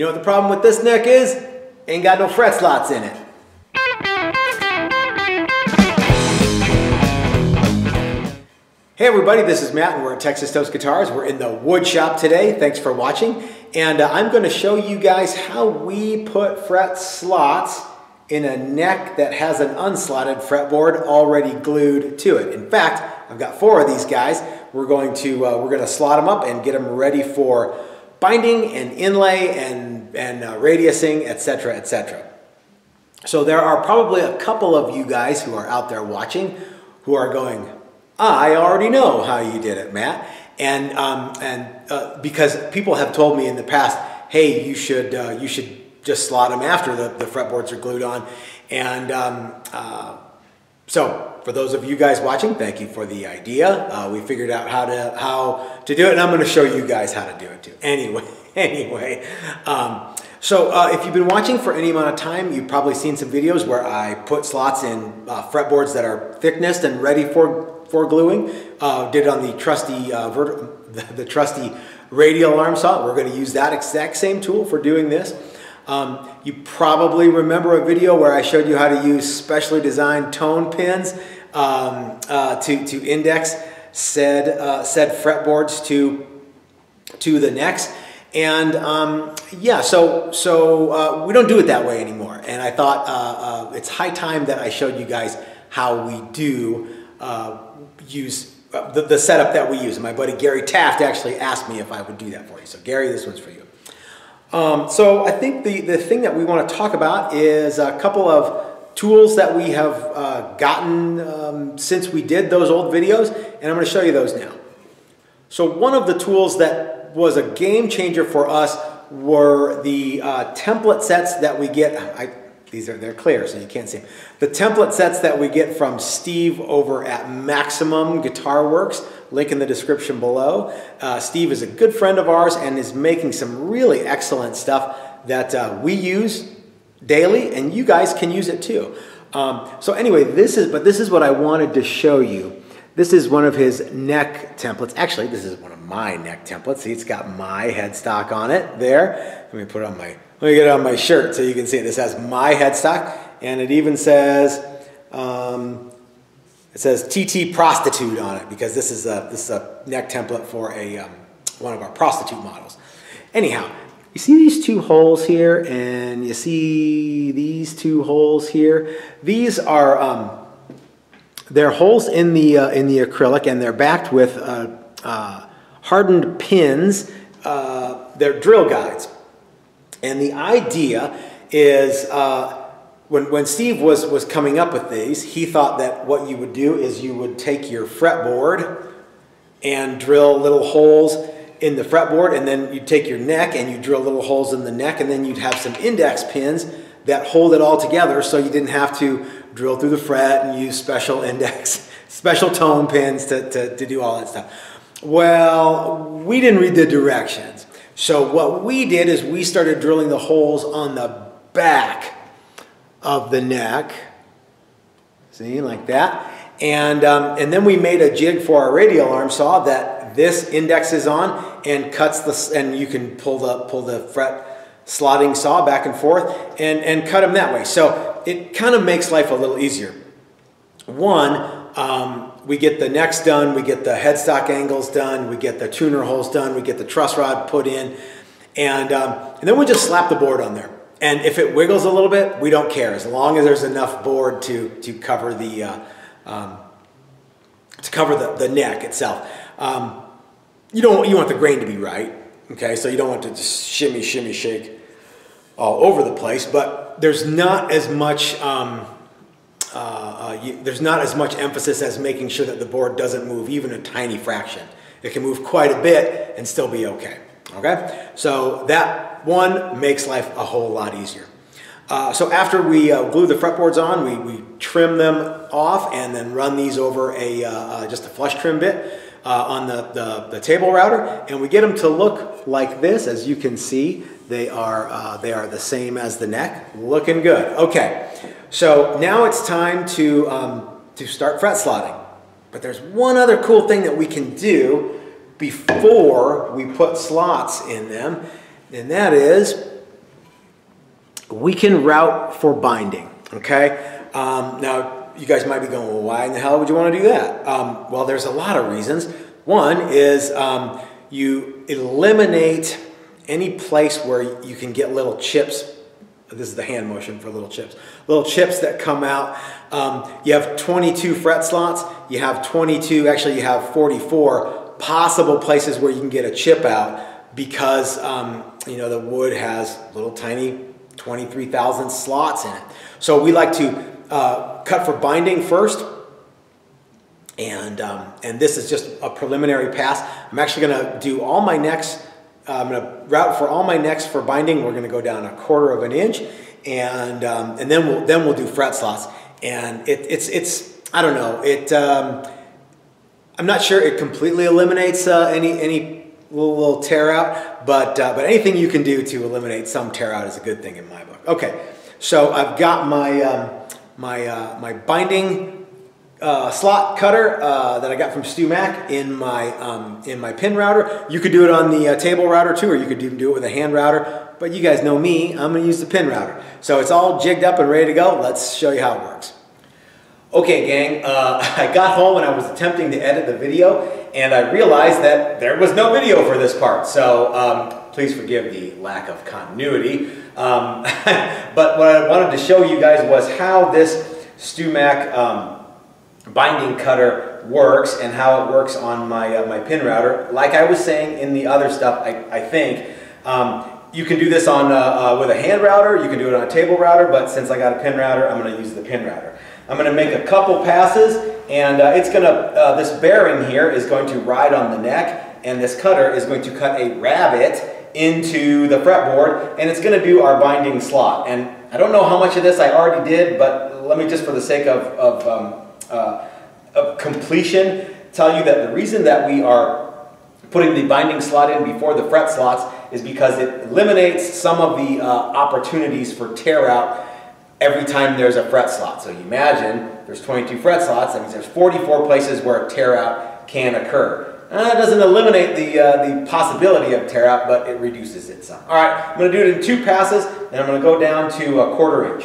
You know what the problem with this neck is? Ain't got no fret slots in it. Hey everybody, this is Matt and we're at Texas Toast Guitars. We're in the wood shop today. Thanks for watching. And uh, I'm going to show you guys how we put fret slots in a neck that has an unslotted fretboard already glued to it. In fact, I've got four of these guys. We're going to uh, we're going to slot them up and get them ready for binding and inlay and and uh, radiusing, etc., etc. So there are probably a couple of you guys who are out there watching who are going, I already know how you did it, Matt. And, um, and uh, because people have told me in the past, hey, you should, uh, you should just slot them after the, the fretboards are glued on. And um, uh, so for those of you guys watching, thank you for the idea. Uh, we figured out how to, how to do it, and I'm going to show you guys how to do it too. Anyway, anyway. Um, so uh, if you've been watching for any amount of time, you've probably seen some videos where I put slots in uh, fretboards that are thickness and ready for for gluing. Uh, did it on the trusty, uh, the, the, trusty radial arm saw. We're going to use that exact same tool for doing this. Um, you probably remember a video where I showed you how to use specially designed tone pins um, uh, to, to index said, uh, said fretboards to, to the necks. And um, yeah, so, so uh, we don't do it that way anymore. And I thought uh, it's high time that I showed you guys how we do uh, use uh, the, the setup that we use. And my buddy Gary Taft actually asked me if I would do that for you. So Gary, this one's for you. Um, so I think the, the thing that we want to talk about is a couple of tools that we have uh, gotten um, since we did those old videos, and I'm going to show you those now. So one of the tools that was a game changer for us were the uh, template sets that we get. I, these are, they're clear, so you can't see them. The template sets that we get from Steve over at Maximum Guitar Works, link in the description below. Uh, Steve is a good friend of ours and is making some really excellent stuff that uh, we use daily, and you guys can use it too. Um, so anyway, this is, but this is what I wanted to show you. This is one of his neck templates. Actually, this is one of my neck templates. See, it's got my headstock on it there. Let me put it on my let me get it on my shirt so you can see it. This has my headstock, and it even says, um, it says TT Prostitute on it because this is a, this is a neck template for a, um, one of our prostitute models. Anyhow, you see these two holes here, and you see these two holes here. These are um, they're holes in the uh, in the acrylic, and they're backed with uh, uh, hardened pins. Uh, they're drill guides. And the idea is uh, when, when Steve was, was coming up with these, he thought that what you would do is you would take your fretboard and drill little holes in the fretboard, and then you'd take your neck and you drill little holes in the neck, and then you'd have some index pins that hold it all together so you didn't have to drill through the fret and use special index, special tone pins to, to, to do all that stuff. Well, we didn't read the directions. So what we did is we started drilling the holes on the back of the neck. See, like that. And, um, and then we made a jig for our radial arm saw that this index is on and cuts the, and you can pull the, pull the fret slotting saw back and forth and, and cut them that way. So it kind of makes life a little easier. One, um, we get the necks done, we get the headstock angles done, we get the tuner holes done, we get the truss rod put in, and, um, and then we just slap the board on there. And if it wiggles a little bit, we don't care as long as there's enough board to, to cover the uh, um, to cover the, the neck itself. Um, you don't you want the grain to be right, okay? So you don't want to just shimmy, shimmy, shake all over the place. But there's not as much um, uh, uh, you, there's not as much emphasis as making sure that the board doesn't move even a tiny fraction. It can move quite a bit and still be okay. Okay, so that one makes life a whole lot easier. Uh, so after we uh, glue the fretboards on, we, we trim them off and then run these over a uh, uh just a flush trim bit uh, on the, the, the, table router, and we get them to look like this. As you can see, they are, uh, they are the same as the neck. Looking good. Okay, so now it's time to, um, to start fret slotting. But there's one other cool thing that we can do before we put slots in them, and that is we can route for binding, okay? Um, now, you guys might be going, well, why in the hell would you want to do that? Um, well, there's a lot of reasons. One is um, you eliminate any place where you can get little chips. This is the hand motion for little chips. Little chips that come out. Um, you have 22 fret slots. You have 22, actually you have 44 possible places where you can get a chip out because um, you know the wood has little tiny 23,000 slots in it. So we like to uh, cut for binding first. And, um, and this is just a preliminary pass. I'm actually gonna do all my necks, uh, I'm gonna route for all my necks for binding. We're gonna go down a quarter of an inch and, um, and then, we'll, then we'll do fret slots. And it, it's, it's, I don't know, it, um, I'm not sure it completely eliminates uh, any, any little, little tear out, but, uh, but anything you can do to eliminate some tear out is a good thing in my book. Okay, so I've got my, um, my, uh, my binding uh, slot cutter uh, that I got from StewMac in my, um, in my pin router. You could do it on the uh, table router too, or you could even do it with a hand router. But you guys know me, I'm gonna use the pin router. So it's all jigged up and ready to go. Let's show you how it works. Okay gang, uh, I got home and I was attempting to edit the video and I realized that there was no video for this part. So um, please forgive the lack of continuity. Um, but what I wanted to show you guys was how this StewMac um, binding cutter works and how it works on my, uh, my pin router. Like I was saying in the other stuff, I, I think, um, you can do this on uh, uh, with a hand router, you can do it on a table router, but since I got a pin router, I'm going to use the pin router. I'm going to make a couple passes, and uh, it's going to, uh, this bearing here is going to ride on the neck, and this cutter is going to cut a rabbet into the fretboard and it's going to do our binding slot. And I don't know how much of this I already did, but let me just for the sake of, of, um, uh, of completion tell you that the reason that we are putting the binding slot in before the fret slots is because it eliminates some of the uh, opportunities for tear out every time there's a fret slot. So you imagine there's 22 fret slots, that means there's 44 places where a tear out can occur. Uh, it doesn't eliminate the, uh, the possibility of tear out, but it reduces it some. All right, I'm going to do it in two passes, and I'm going to go down to a quarter inch.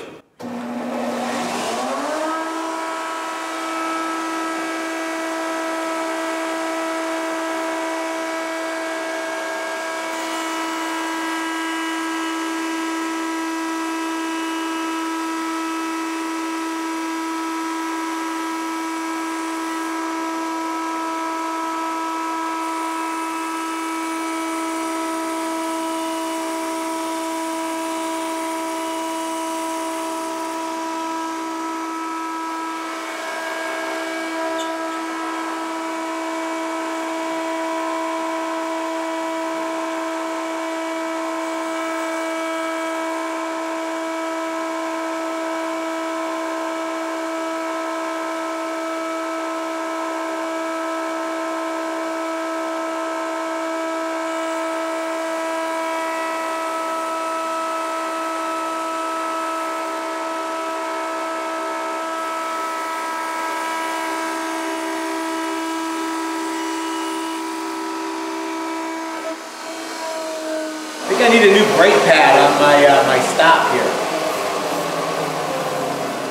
I need a new brake pad on my, uh, my stop here.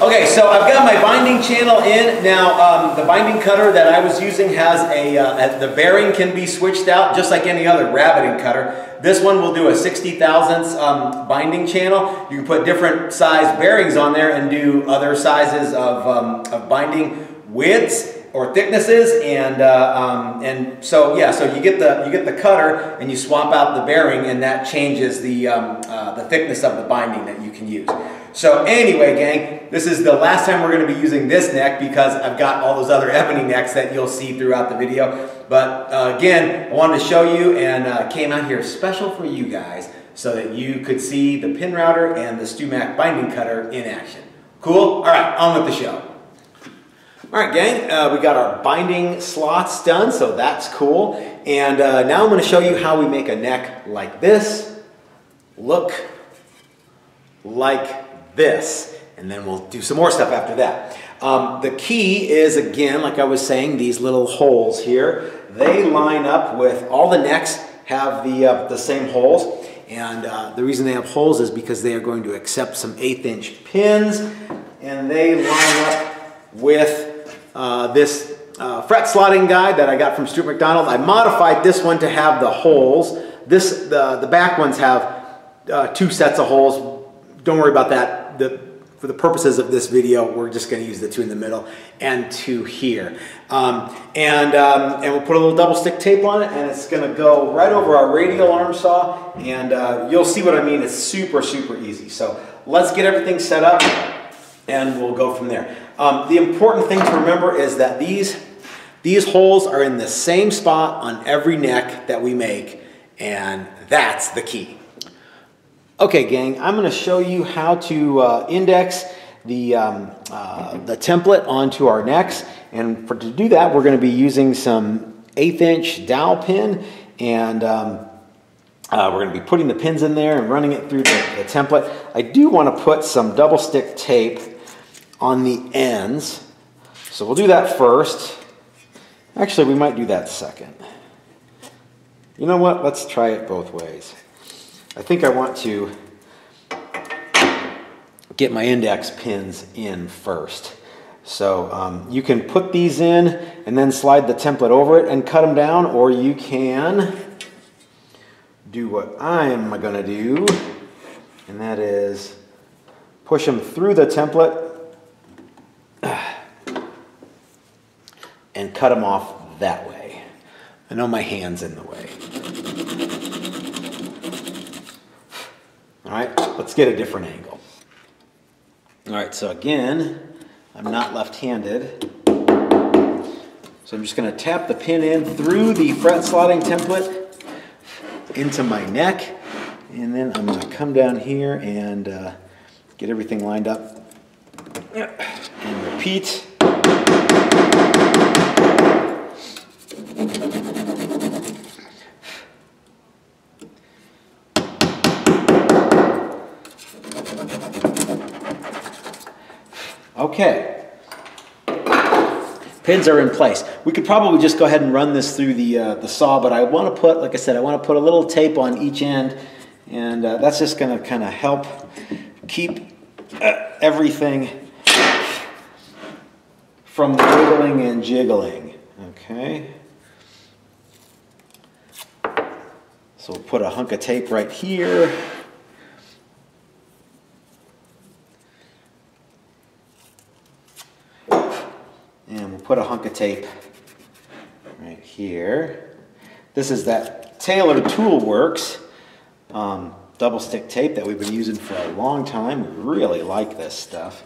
Okay, so I've got my binding channel in. Now, um, the binding cutter that I was using has a, uh, the bearing can be switched out just like any other rabbeting cutter. This one will do a 60 thousandths um, binding channel. You can put different size bearings on there and do other sizes of, um, of binding widths or thicknesses and uh, um, and so yeah so you get the you get the cutter and you swap out the bearing and that changes the um, uh, the thickness of the binding that you can use. So anyway gang this is the last time we're going to be using this neck because I've got all those other ebony necks that you'll see throughout the video. But uh, again I wanted to show you and uh, came out here special for you guys so that you could see the pin router and the StewMac binding cutter in action. Cool? All right on with the show all right, gang, uh, we got our binding slots done, so that's cool. And uh, now I'm to show you how we make a neck like this look like this. And then we'll do some more stuff after that. Um, the key is, again, like I was saying, these little holes here. They line up with all the necks have the, uh, the same holes. And uh, the reason they have holes is because they are going to accept some eighth inch pins and they line up with uh, this uh, fret slotting guide that I got from Stewart-MacDonald. I modified this one to have the holes. This, the, the back ones have uh, two sets of holes. Don't worry about that. The, for the purposes of this video, we're just going to use the two in the middle and two here. Um, and, um, and we'll put a little double stick tape on it and it's going to go right over our radial arm saw and uh, you'll see what I mean. It's super, super easy. So let's get everything set up and we'll go from there. Um, the important thing to remember is that these, these holes are in the same spot on every neck that we make and that's the key. Okay, gang, I'm going to show you how to uh, index the, um, uh, the template onto our necks. And for to do that, we're going to be using some eighth inch dowel pin and um, uh, we're going to be putting the pins in there and running it through the, the template. I do want to put some double stick tape on the ends. So we'll do that first. Actually, we might do that second. You know what? Let's try it both ways. I think I want to get my index pins in first. So um, you can put these in and then slide the template over it and cut them down, or you can do what I'm to do, and that is push them through the template and cut them off that way. I know my hand's in the way. All right, let's get a different angle. All right, so again, I'm not left-handed. So I'm just gonna tap the pin in through the fret slotting template into my neck. And then I'm gonna come down here and uh, get everything lined up. And repeat. Okay. Pins are in place. We could probably just go ahead and run this through the, uh, the saw, but I want to put, like I said, I want to put a little tape on each end, and uh, that's just going to kind of help keep uh, everything from wiggling and jiggling. Okay. So we'll put a hunk of tape right here. put a hunk of tape right here. This is that Taylor Tool Works um, double stick tape that we've been using for a long time. We really like this stuff.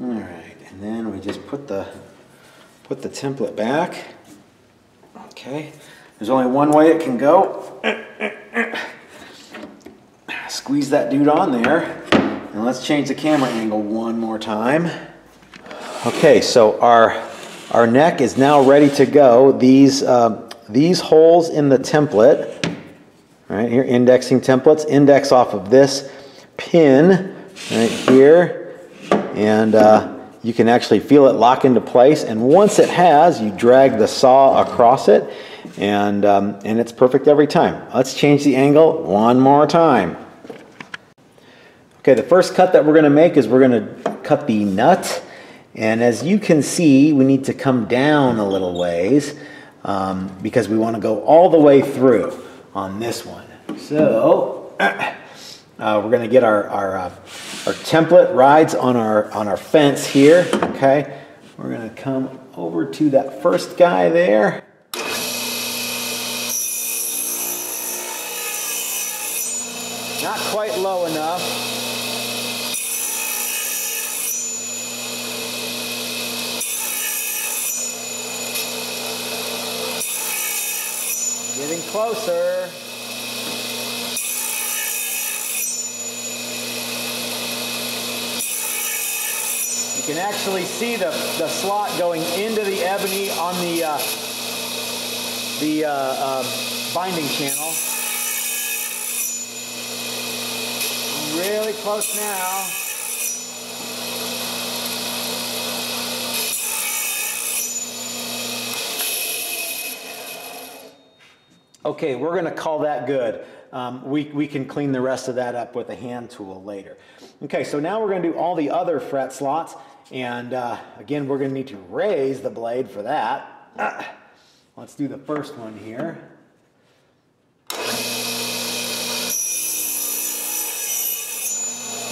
All right, and then we just put the put the template back. Okay, there's only one way it can go. Squeeze that dude on there. And let's change the camera angle one more time. Okay, so our our neck is now ready to go. These, uh, these holes in the template, right here, indexing templates, index off of this pin right here. And uh, you can actually feel it lock into place. And once it has, you drag the saw across it and, um, and it's perfect every time. Let's change the angle one more time. Okay, the first cut that we're going to make is we're going to cut the nut and as you can see, we need to come down a little ways um, because we want to go all the way through on this one. So uh, we're going to get our, our, uh, our template rides on our, on our fence here, okay? We're going to come over to that first guy there. Not quite low enough. Getting closer. You can actually see the, the slot going into the ebony on the, uh, the uh, uh, binding channel. Really close now. Okay, we're gonna call that good. Um, we, we can clean the rest of that up with a hand tool later. Okay, so now we're gonna do all the other fret slots. And uh, again, we're gonna need to raise the blade for that. Uh, let's do the first one here.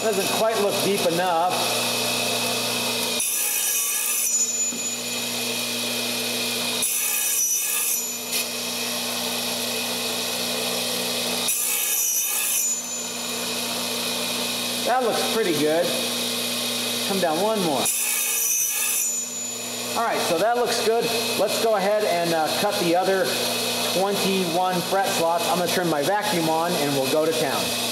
Doesn't quite look deep enough. That looks pretty good. Come down one more. All right, so that looks good. Let's go ahead and uh, cut the other 21 fret slots. I'm gonna turn my vacuum on and we'll go to town.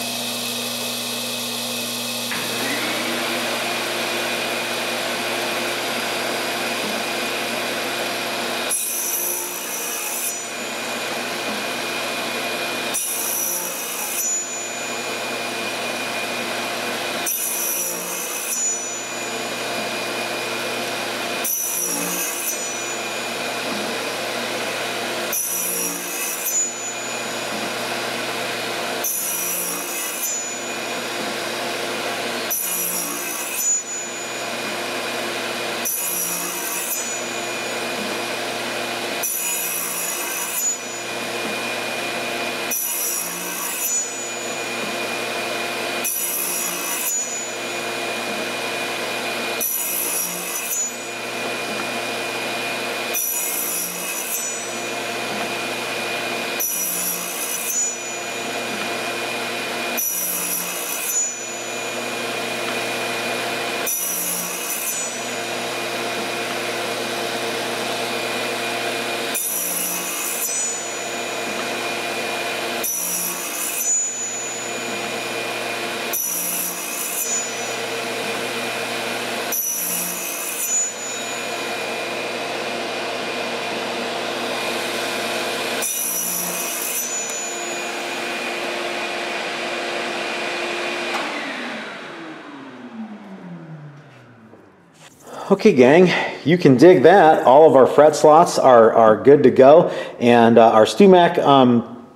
Okay, gang, you can dig that. All of our fret slots are, are good to go. And uh, our StewMac um,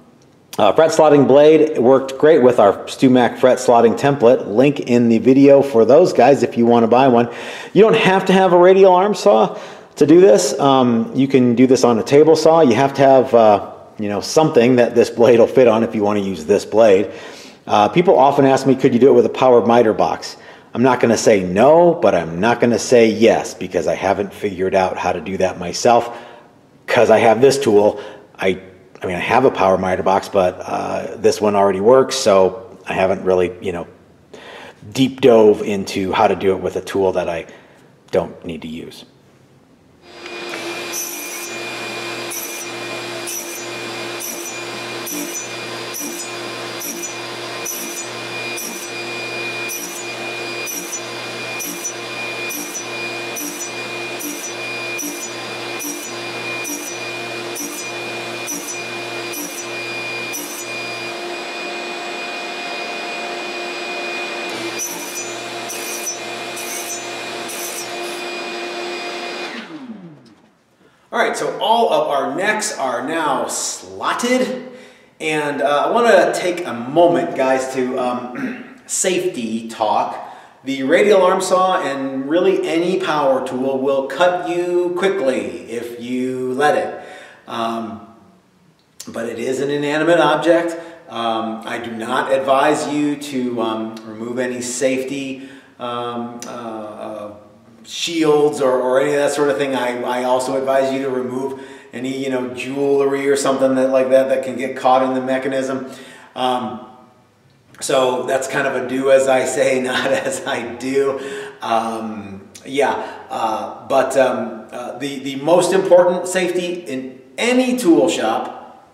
uh, fret slotting blade worked great with our StewMac fret slotting template. Link in the video for those guys if you want to buy one. You don't have to have a radial arm saw to do this. Um, you can do this on a table saw. You have to have uh, you know something that this blade will fit on if you want to use this blade. Uh, people often ask me, could you do it with a power miter box? I'm not going to say no, but I'm not going to say yes because I haven't figured out how to do that myself. Because I have this tool, I, I mean, I have a power miter box, but uh, this one already works, so I haven't really, you know, deep dove into how to do it with a tool that I don't need to use. Right, so all of our necks are now slotted. And uh, I want to take a moment, guys, to um, safety talk. The radial arm saw and really any power tool will cut you quickly if you let it. Um, but it is an inanimate object. Um, I do not advise you to um, remove any safety um, uh, uh, shields or, or any of that sort of thing, I, I also advise you to remove any you know jewelry or something that like that that can get caught in the mechanism. Um, so that's kind of a do as I say, not as I do. Um, yeah, uh, but um, uh, the the most important safety in any tool shop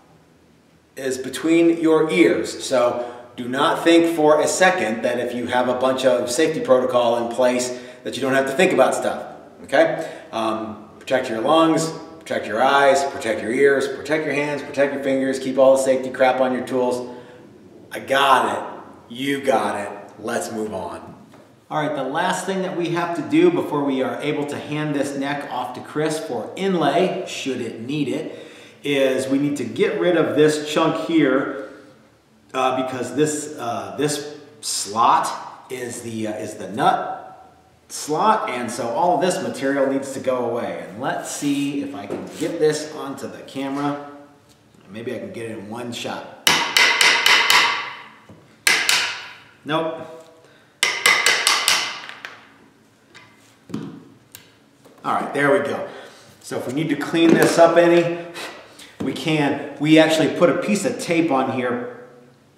is between your ears. So do not think for a second that if you have a bunch of safety protocol in place that you don't have to think about stuff. Okay? Um, protect your lungs, protect your eyes, protect your ears, protect your hands, protect your fingers, keep all the safety crap on your tools. I got it. You got it. Let's move on. All right, the last thing that we have to do before we are able to hand this neck off to Chris for inlay, should it need it, is we need to get rid of this chunk here uh, because this, uh, this slot is the, uh, is the nut slot and so all this material needs to go away. And let's see if I can get this onto the camera. Maybe I can get it in one shot. Nope. All right, there we go. So if we need to clean this up any, we can. We actually put a piece of tape on here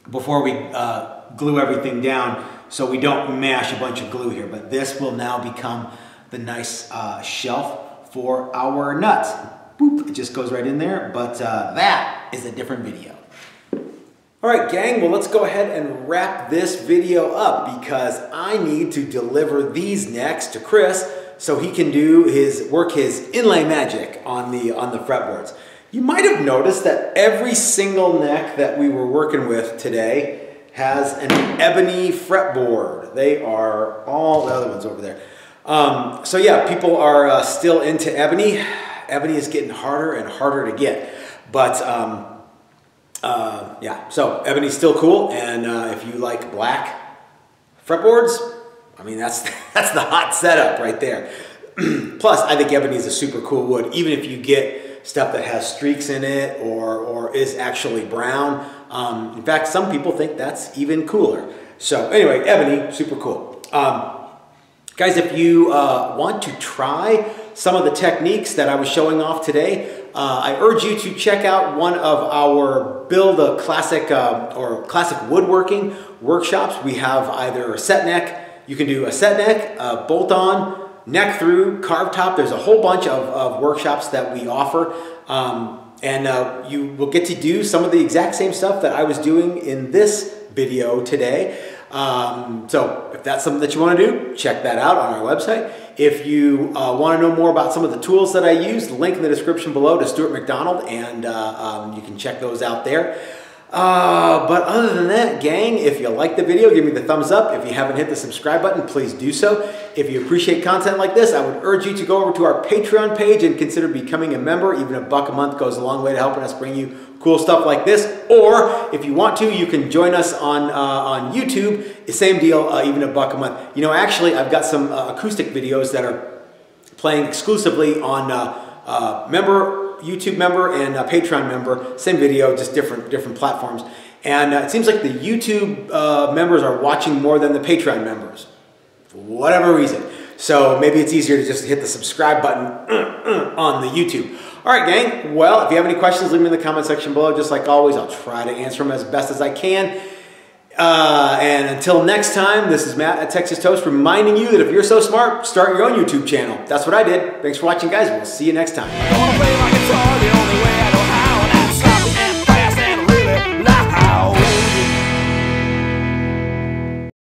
before we uh, glue everything down so we don't mash a bunch of glue here. But this will now become the nice uh, shelf for our nuts. Boop, it just goes right in there, but uh, that is a different video. All right, gang, well, let's go ahead and wrap this video up because I need to deliver these next to Chris so he can do his work his inlay magic on the on the fretboards. You might have noticed that every single neck that we were working with today has an ebony fretboard. They are all the other ones over there. Um, so yeah, people are uh, still into ebony. Ebony is getting harder and harder to get, but um, uh, yeah. So ebony's still cool, and uh, if you like black fretboards, I mean, that's, that's the hot setup right there. Plus, I think ebony is a super cool wood, even if you get stuff that has streaks in it or, or is actually brown. Um, in fact, some people think that's even cooler. So anyway, ebony, super cool. Um, guys, if you uh, want to try some of the techniques that I was showing off today, uh, I urge you to check out one of our build a classic uh, or classic woodworking workshops. We have either a set neck, you can do a set neck, a bolt on, neck through, carved top. There's a whole bunch of, of workshops that we offer. Um, and uh, you will get to do some of the exact same stuff that I was doing in this video today. Um, so if that's something that you want to do, check that out on our website. If you uh, want to know more about some of the tools that I use, link in the description below to Stewart-MacDonald, and uh, um, you can check those out there. Uh, but other than that, gang, if you like the video, give me the thumbs up. If you haven't hit the subscribe button, please do so. If you appreciate content like this, I would urge you to go over to our Patreon page and consider becoming a member. Even a buck a month goes a long way to helping us bring you cool stuff like this. Or if you want to, you can join us on, uh, on YouTube. Same deal, uh, even a buck a month. You know, actually, I've got some uh, acoustic videos that are playing exclusively on uh, uh, member YouTube member and a Patreon member, same video, just different different platforms. And uh, it seems like the YouTube uh, members are watching more than the Patreon members, for whatever reason. So maybe it's easier to just hit the subscribe button on the YouTube. All right, gang. Well, if you have any questions, leave them in the comment section below. Just like always, I'll try to answer them as best as I can. Uh, and until next time, this is Matt at Texas Toast reminding you that if you're so smart, start your own YouTube channel. That's what I did. Thanks for watching, guys. We'll see you next time.